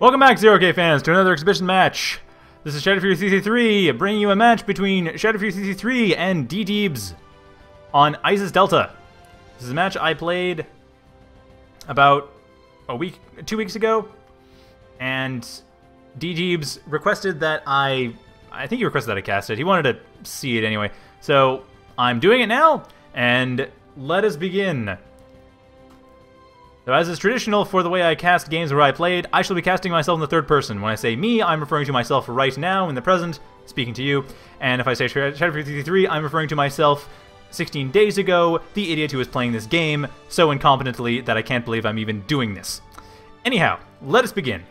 Welcome back, Zero K fans, to another exhibition match. This is Shadow Fury CC3, bringing you a match between Shadow Fury CC3 and DeeDiebS on Isis Delta. This is a match I played about a week, two weeks ago, and DeeDiebS requested that I, I think he requested that I cast it. He wanted to see it anyway. So I'm doing it now, and let us begin. So as is traditional for the way I cast games where I played, I shall be casting myself in the third person. When I say me, I'm referring to myself right now in the present, speaking to you. And if I say Shadow Fury CC3, I'm referring to myself 16 days ago, the idiot who was playing this game so incompetently that I can't believe I'm even doing this. Anyhow, let us begin.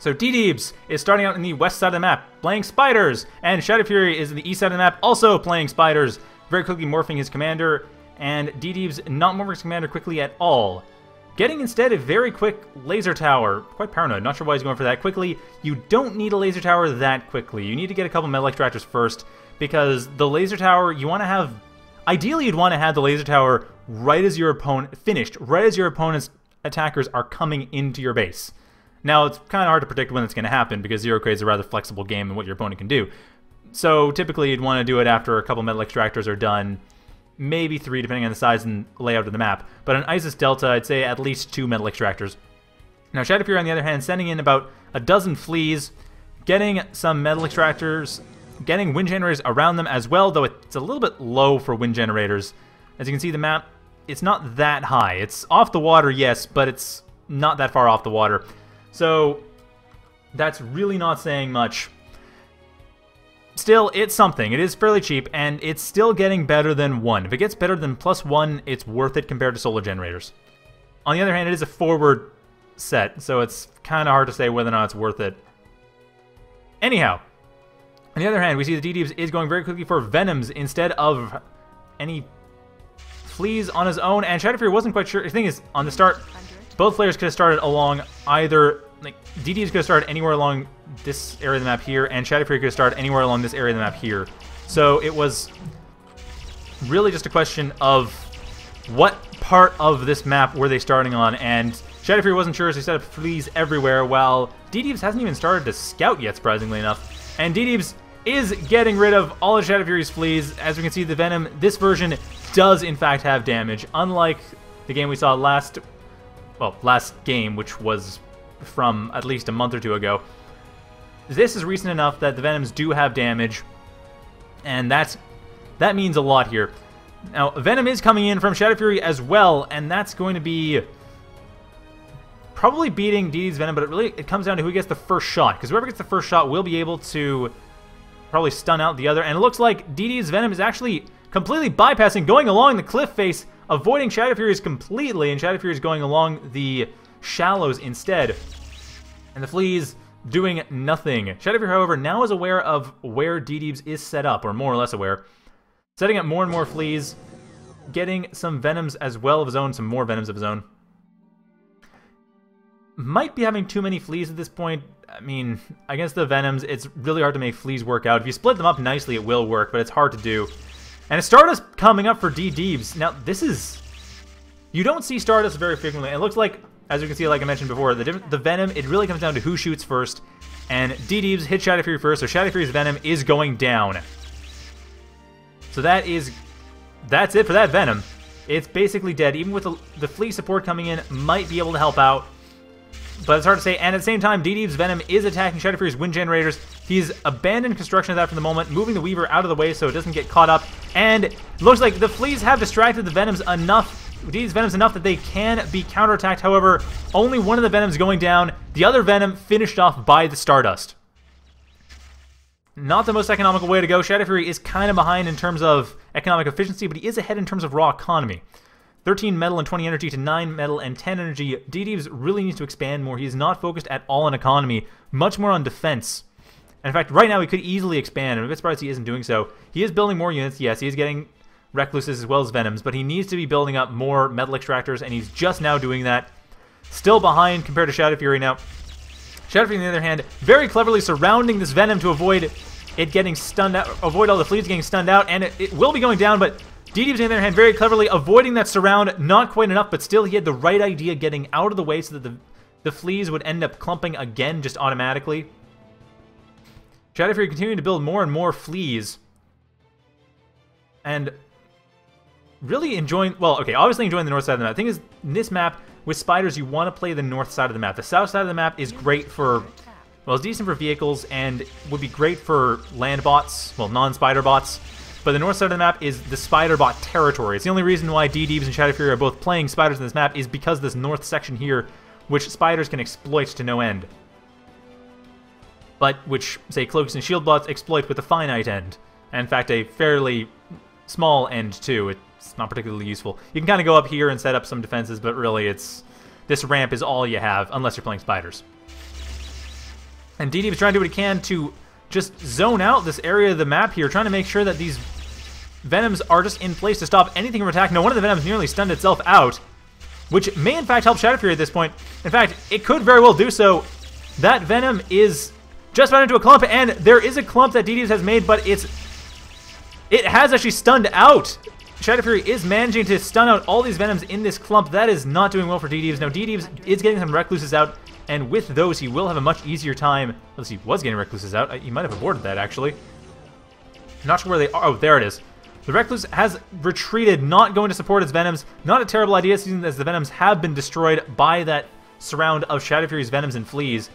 So DeeDiebS is starting out in the west side of the map, playing spiders, and Shadow Fury is in the east side of the map, also playing spiders, very quickly morphing his commander, and DeeDiebS not morphing his commander quickly at all. Getting instead a very quick laser tower. Quite paranoid, not sure why he's going for that quickly. You don't need a laser tower that quickly. You need to get a couple metal extractors first, because the laser tower, you want to have... Ideally, you'd want to have the laser tower right as your opponent... finished, right as your opponent's attackers are coming into your base. Now, it's kind of hard to predict when it's going to happen, because Zero K is a rather flexible game in what your opponent can do. So, typically, you'd want to do it after a couple metal extractors are done, maybe three, depending on the size and layout of the map. But on Isis Delta, I'd say at least two metal extractors. Now, Shadow Fury, on the other hand, sending in about a dozen fleas, getting some metal extractors, getting wind generators around them as well, though it's a little bit low for wind generators. As you can see, the map, it's not that high. It's off the water, yes, but it's not that far off the water. So, that's really not saying much. Still, it's something. It is fairly cheap, and it's still getting better than 1. If it gets better than plus 1, it's worth it compared to solar generators. On the other hand, it is a forward set, so it's kind of hard to say whether or not it's worth it. Anyhow, on the other hand, we see the DeeDiebS is going very quickly for Venoms instead of any fleas on his own, and Shadow Fury wasn't quite sure. The thing is, on the start, both players could have started along either, like, DD is going to start anywhere along this area of the map here, and Shadow Fury could started anywhere along this area of the map here. So it was really just a question of what part of this map were they starting on, and Shadow Fury wasn't sure, so he set up fleas everywhere, while DeeDiebS hasn't even started to scout yet, surprisingly enough. And DeeDiebS is getting rid of all of Shadow Fury's fleas. As we can see, the Venom, this version does in fact have damage, unlike the game we saw last, well, last game, which was from at least a month or two ago. This is recent enough that the Venoms do have damage, and that's that means a lot here. Now, Venom is coming in from Shadow Fury as well, and that's going to be probably beating DD's Venom, but it really it comes down to who gets the first shot, because whoever gets the first shot will be able to probably stun out the other, and it looks like DD's Venom is actually completely bypassing, going along the cliff face, avoiding Shadow Fury's completely, and Shadow Fury is going along the shallows instead. And the Fleas doing nothing. Shadow Fury, however, now is aware of where DeeDiebS is set up, or more or less aware. Setting up more and more fleas, getting some venoms as well of his own, some more venoms of his own. Might be having too many fleas at this point. I mean, against the venoms, it's really hard to make fleas work out. If you split them up nicely, it will work, but it's hard to do. And Stardust coming up for DeeDiebS. Now, this is... You don't see Stardust very frequently. It looks like as you can see, like I mentioned before, the, the Venom, it really comes down to who shoots first. And DeeDiebS hit Shadow Fury first, so Shadow Fury's Venom is going down. So that is... That's it for that Venom. It's basically dead. Even with the, the Fleet support coming in, might be able to help out. But it's hard to say. And at the same time, D-Deeb's Venom is attacking Shadow Fury's wind generators. He's abandoned construction of that for the moment, moving the Weaver out of the way so it doesn't get caught up. And looks like the Fleas have distracted the Venoms enough these Venoms enough that they can be counterattacked. However, only one of the Venoms going down. The other Venom finished off by the Stardust. Not the most economical way to go. Shadow Fury is kind of behind in terms of economic efficiency, but he is ahead in terms of raw economy. 13 metal and 20 energy to 9 metal and 10 energy. DeeDiebS really needs to expand more. He is not focused at all on economy, much more on defense. in fact, right now he could easily expand. I'm a bit surprised he isn't doing so. He is building more units. Yes, he is getting Recluses as well as Venoms, but he needs to be building up more Metal Extractors, and he's just now doing that. Still behind compared to Shadow Fury now. Shadow Fury, on the other hand, very cleverly surrounding this Venom to avoid it getting stunned out, avoid all the fleas getting stunned out, and it, it will be going down, but DeeDiebS, on the other hand, very cleverly avoiding that surround, not quite enough, but still he had the right idea getting out of the way so that the the fleas would end up clumping again just automatically. Shadow Fury continuing to build more and more fleas. And really enjoying, well, okay, obviously enjoying the north side of the map. The thing is, this map, with spiders, you want to play the north side of the map. The south side of the map is great for, well, it's decent for vehicles and would be great for land bots, well, non-spider bots. But the north side of the map is the spider bot territory. It's the only reason why DeeDiebS and Shadow Fury are both playing spiders in this map is because this north section here, which spiders can exploit to no end. But which, say, Cloaks and Shield bots exploit with a finite end. And in fact, a fairly small end, too. It's not particularly useful. You can kind of go up here and set up some defenses, but really it's... This ramp is all you have, unless you're playing spiders. And DD is trying to do what he can to just zone out this area of the map here, trying to make sure that these Venoms are just in place to stop anything from attacking. Now, one of the Venoms nearly stunned itself out, which may in fact help Shadow Fury at this point. In fact, it could very well do so. That Venom is just about into a clump, and there is a clump that DDs has made, but it's... It has actually stunned out. Shadow Fury is managing to stun out all these Venoms in this clump. That is not doing well for DeeDiebS. Now, DeeDiebS is getting some Recluses out, and with those, he will have a much easier time. Unless he was getting Recluses out. He might have aborted that, actually. Not sure where they are. Oh, there it is. The Recluse has retreated, not going to support its Venoms. Not a terrible idea, seeing as the Venoms have been destroyed by that surround of Shadow Fury's Venoms and Fleas.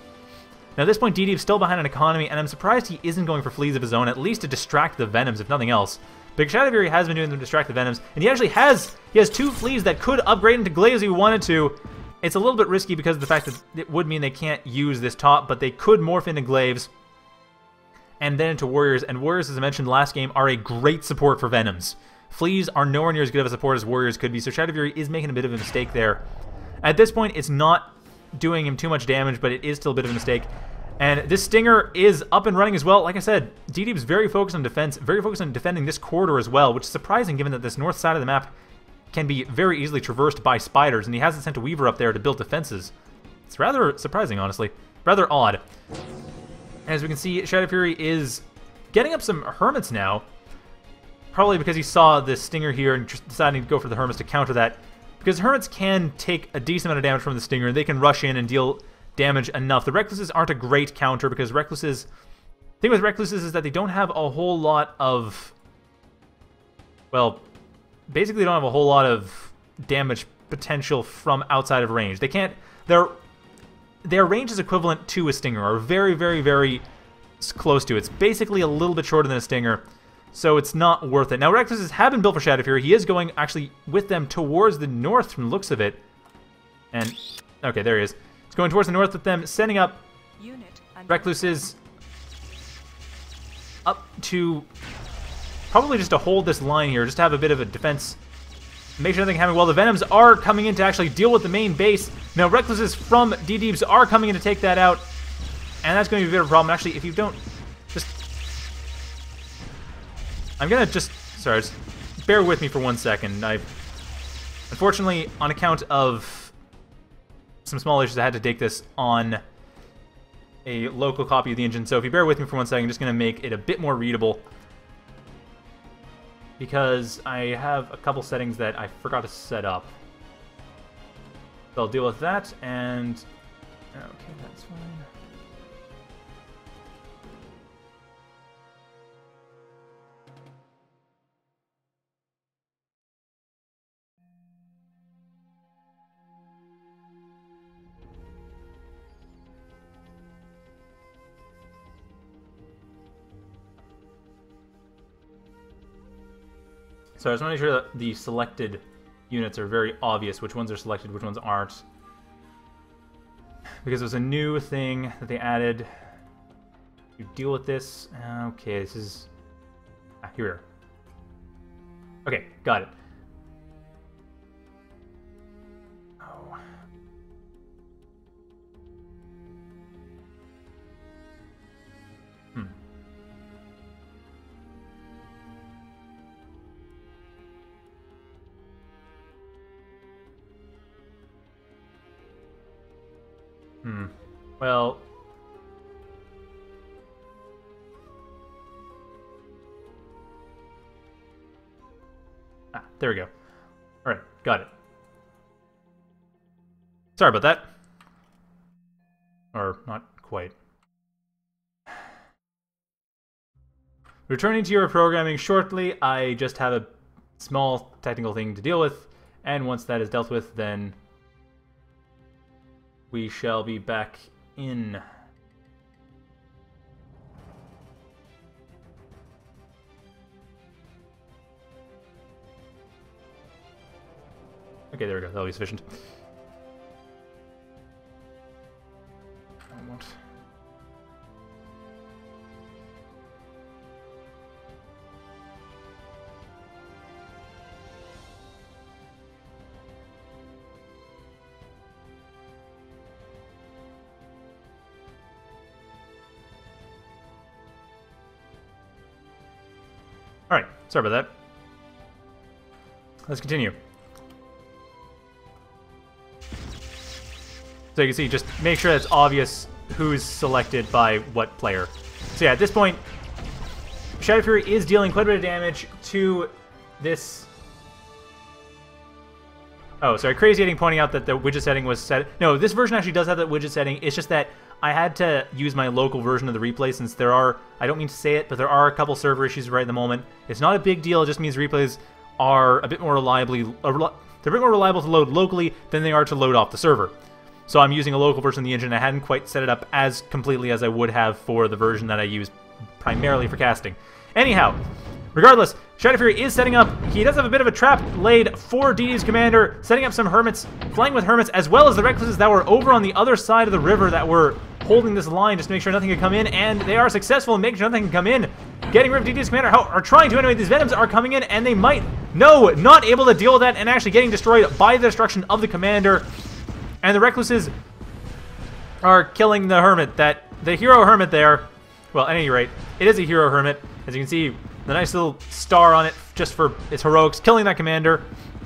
Now, at this point, DD is still behind on economy, and I'm surprised he isn't going for Fleas of his own, at least to distract the Venoms, if nothing else. Big Shadow Fury has been doing them to distract the Venoms, and he actually has he has two Fleas that could upgrade into Glaives if he wanted to. It's a little bit risky because of the fact that it would mean they can't use this top, but they could morph into Glaives and then into Warriors, and Warriors, as I mentioned last game, are a great support for Venoms. Fleas are nowhere near as good of a support as Warriors could be, so Shadow Fury is making a bit of a mistake there. At this point, it's not doing him too much damage, but it is still a bit of a mistake. And this Stinger is up and running as well. Like I said, DD is very focused on defense, very focused on defending this corridor as well, which is surprising given that this north side of the map can be very easily traversed by spiders, and he hasn't sent a Weaver up there to build defenses. It's rather surprising, honestly. Rather odd. As we can see, Shadow Fury is getting up some Hermits now. Probably because he saw this Stinger here and deciding to go for the Hermits to counter that. Because Hermits can take a decent amount of damage from the Stinger, and they can rush in and deal damage enough. The Recluses aren't a great counter because Recluses... Thing with Recluses is that they don't have a whole lot of... Well, basically they don't have a whole lot of damage potential from outside of range. They can't... Their, their range is equivalent to a Stinger, or very, very, very close to. It's basically a little bit shorter than a Stinger, so it's not worth it. Now, Recluses have been built for Shadow Fury. He is going actually with them towards the north from the looks of it. And, okay, there he is. He's going towards the north with them, setting up Recluses up to probably just to hold this line here, just to have a bit of a defense. Make sure nothing happens. Well, the Venoms are coming in to actually deal with the main base. Now, Recluses from DeeDiebS are coming in to take that out. And that's going to be a bit of a problem. Actually, if you don't... Just... I'm going to just... Sorry, just bear with me for one second. I... Unfortunately, on account of some small issues. I had to take this on a local copy of the engine. So if you bear with me for one second, I'm just going to make it a bit more readable. Because I have a couple settings that I forgot to set up. So I'll deal with that, and... Okay, that's fine. So I just want to make sure that the selected units are very obvious, which ones are selected, which ones aren't. Because there's a new thing that they added to deal with this. Okay, this is... Ah, here we are. Okay, got it. Hmm. Well... Ah, there we go. Alright, got it. Sorry about that. Or not quite. Returning to your programming shortly, I just have a small technical thing to deal with, and once that is dealt with, then we shall be back in. Okay, there we go. That'll be sufficient. Sorry about that. Let's continue. So you can see, just make sure it's obvious who's selected by what player. So yeah, at this point, Shadow Fury is dealing quite a bit of damage to this... Oh, sorry, Crazy Edding pointing out that the widget setting was set... No, this version actually does have that widget setting. It's just that I had to use my local version of the replay since there are... I don't mean to say it, but there are a couple server issues right at the moment. It's not a big deal, it just means replays are a bit more reliably... they're a bit more reliable to load locally than they are to load off the server. So I'm using a local version of the engine. I hadn't quite set it up as completely as I would have for the version that I use primarily for casting. Anyhow, regardless, Shadow Fury is setting up. He does have a bit of a trap laid for DD's commander, setting up some hermits, flying with hermits, as well as the recluses that were over on the other side of the river that were holding this line just to make sure nothing could come in, and they are successful in making sure nothing can come in. Getting rid of DD's commander, how, are trying to anyway. These Venoms are coming in, and they might, no, not able to deal with that, and actually getting destroyed by the destruction of the commander. And the Recluses are killing the Hermit. That The Hero Hermit there, well, at any rate, it is a Hero Hermit. As you can see, the nice little star on it just for its heroics, killing that commander.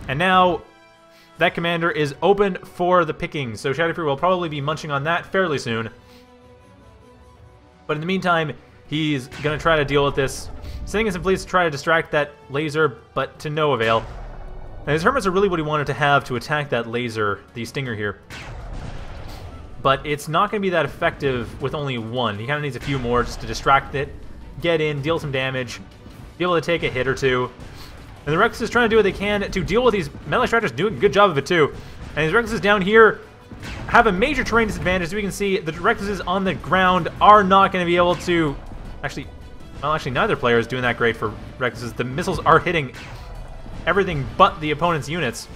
And now that commander is open for the picking. So Shadow Fury will probably be munching on that fairly soon. But in the meantime, he's going to try to deal with this. Sending in some fleets to try to distract that laser, but to no avail. And his Hermits are really what he wanted to have to attack that laser, the Stinger here. But it's not going to be that effective with only one. He kind of needs a few more just to distract it, get in, deal some damage, be able to take a hit or two. And the Rex is trying to do what they can to deal with these melee strikers, doing a good job of it too. And these Rexes down here have a major terrain disadvantage. As we can see, the Rexes on the ground are not going to be able to... Actually, well, actually, neither player is doing that great for Rexes. The missiles are hitting everything but the opponent's units.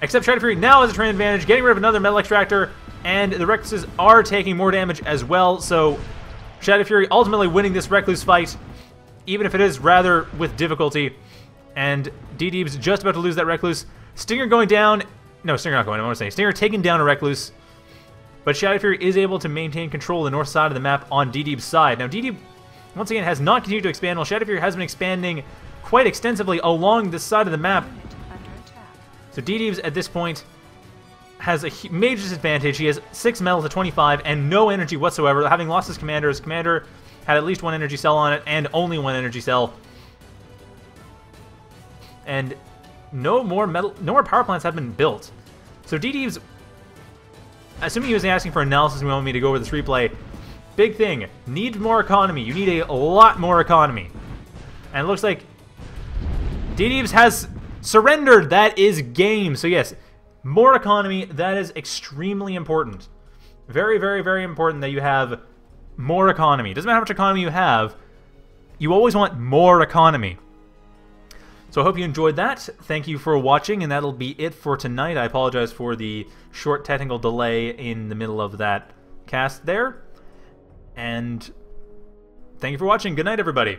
Except Shadow Fury now has a terrain advantage, getting rid of another Metal Extractor, and the Recluses are taking more damage as well, so Shadow Fury ultimately winning this Recluse fight, even if it is rather with difficulty. And D-Deeb's just about to lose that Recluse. Stinger going down. No, Stinger not going, down. I want to say. Stinger taking down a Recluse. But Shadow Fury is able to maintain control of the north side of the map on D-Deeb's side. Now, D-Deeb, once again, has not continued to expand, while Shadow Fury has been expanding quite extensively along this side of the map. So DeeDiebS at this point has a major disadvantage. He has 6 metal to 25 and no energy whatsoever. Having lost his commander, his commander had at least one energy cell on it and only one energy cell. And no more metal, no more power plants have been built. So DeeDiebS, assuming he was asking for analysis and want me to go over this replay, big thing, need more economy. You need a lot more economy. And it looks like DeeDiebS has surrendered. That is game. So yes, more economy, that is extremely important. Very, very, very important that you have more economy. Doesn't matter how much economy you have, you always want more economy. So I hope you enjoyed that. Thank you for watching, and that'll be it for tonight. I apologize for the short technical delay in the middle of that cast there. And thank you for watching. Good night, everybody.